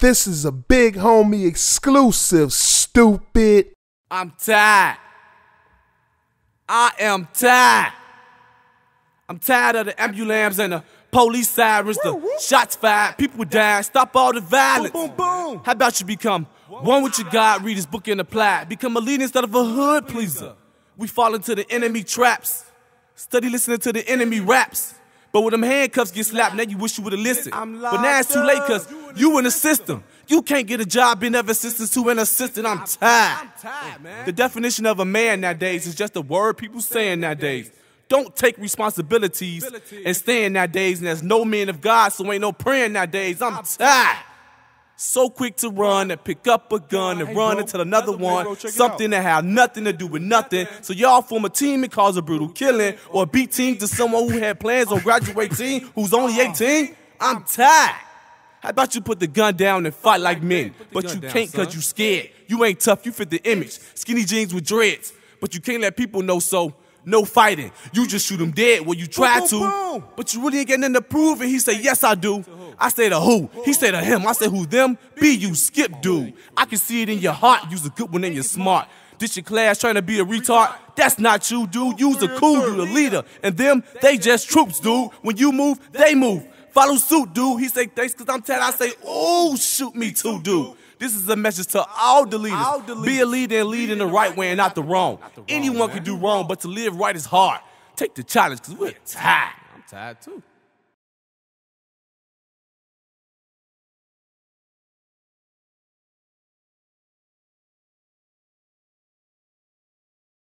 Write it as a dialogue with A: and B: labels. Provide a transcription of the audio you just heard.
A: This is a big homie exclusive, stupid.
B: I'm tired. I am tired. I'm tired of the ambulance and the police sirens, the shots fired, people dying. Stop all the violence.
A: Boom, boom, boom.
B: How about you become one with your God, read his book and apply? Become a leader instead of a hood pleaser. We fall into the enemy traps. Study listening to the enemy raps. But when them handcuffs get slapped, now you wish you would've listened. But now it's too late, cause you in the system. You can't get a job being of assistance to an assistant. I'm tired.
A: tired, man.
B: The definition of a man nowadays is just a word people saying nowadays. Don't take responsibilities and stand nowadays, and there's no man of God, so ain't no praying nowadays. I'm tired. So quick to run and pick up a gun and
A: Hey,
B: run
A: bro.
B: into another one,
A: bro,
B: something that have nothing to do with nothing. So y'all form a team and cause a brutal killing, or a B team to someone who had plans on graduating Team, who's only 18. I'm tired. How about you put the gun down and fight like men? But you can't cause you scared. You ain't tough, you fit the image. Skinny jeans with dreads. But you can't let people know so no fighting. You just shoot them dead when you try to. But you really ain't getting nothing to prove. And he say, yes, I do. I say to who? He say to him. I say, who them? Be you, skip dude. I can see it in your heart. You's a good one and you're smart. This your class trying to be a retard? That's not you, dude. You's a cool, you the leader. And them, they just troops, dude. When you move, they move. Follow suit, dude. He say, thanks cause I'm tired. I say, oh, shoot me too, dude. This is a message to all the leaders.
A: All the
B: Be a leader and lead in the right way and not the wrong. Anyone can do wrong, but to live right is hard. Take the challenge, cause we're tired.
A: I'm tired too.